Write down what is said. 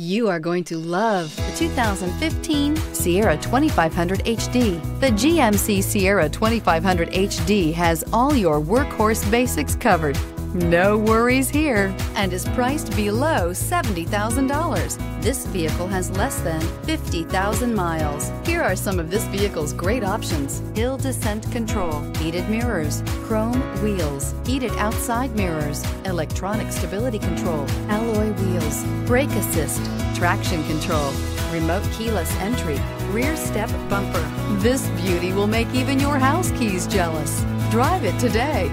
You are going to love the 2015 Sierra 2500 HD. The GMC Sierra 2500 HD has all your workhorse basics covered. No worries here and is priced below $70,000. This vehicle has less than 50,000 miles. Here are some of this vehicle's great options. Hill descent control, heated mirrors, chrome wheels, heated outside mirrors, electronic stability control, alloy wheels, brake assist, traction control, remote keyless entry, rear step bumper. This beauty will make even your house keys jealous. Drive it today.